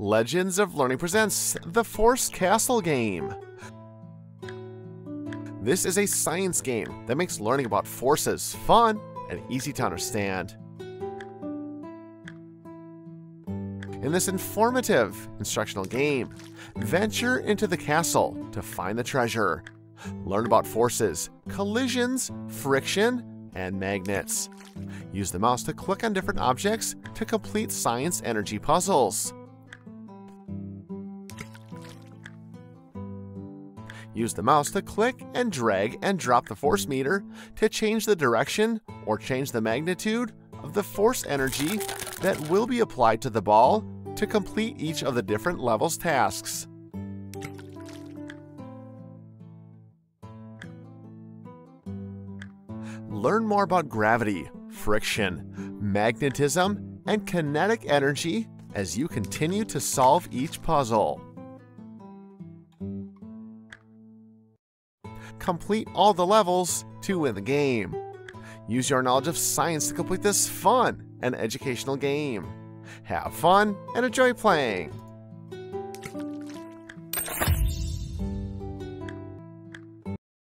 Legends of Learning presents the Force Castle game. This is a science game that makes learning about forces fun and easy to understand. In this informative instructional game, venture into the castle to find the treasure. Learn about forces, collisions, friction, and magnets. Use the mouse to click on different objects to complete science energy puzzles. Use the mouse to click and drag and drop the force meter to change the direction or change the magnitude of the force energy that will be applied to the ball to complete each of the different levels tasks. Learn more about gravity, friction, magnetism, and kinetic energy as you continue to solve each puzzle. complete all the levels to win the game. Use your knowledge of science to complete this fun and educational game. Have fun and enjoy playing!